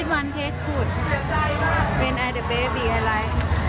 This one take food. When I the baby I like.